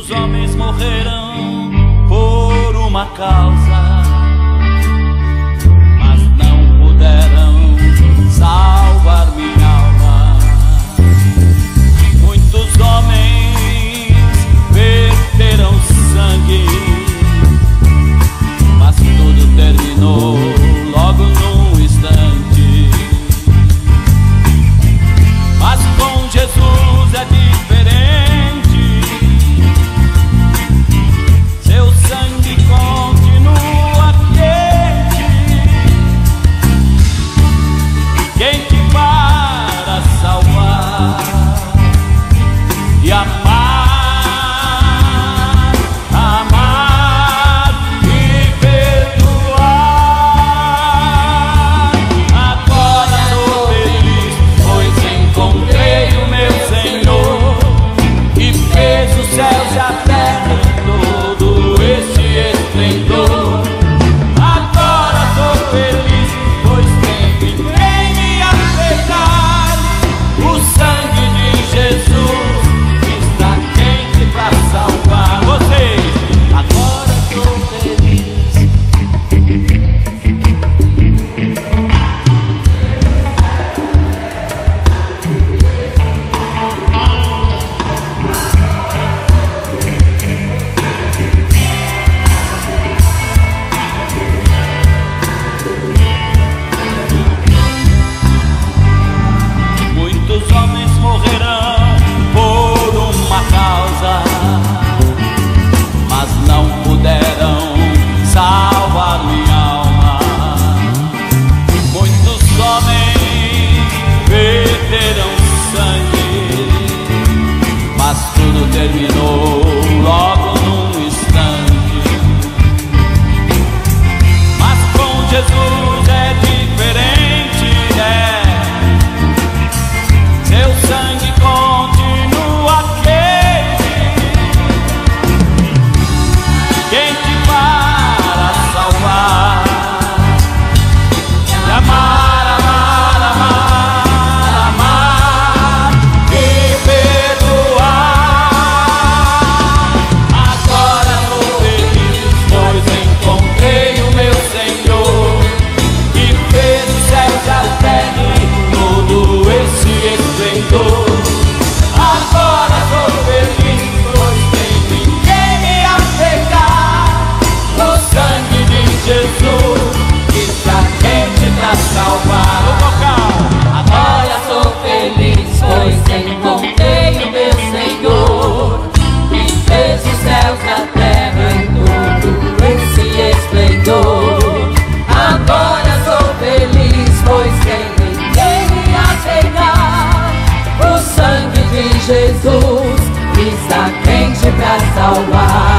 os homens morrerão por uma causa. a paz. Jesus está quente para salvar.